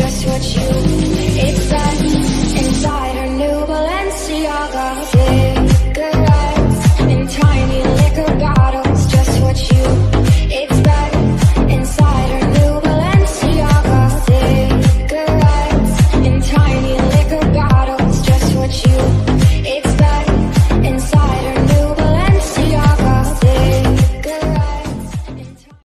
just what you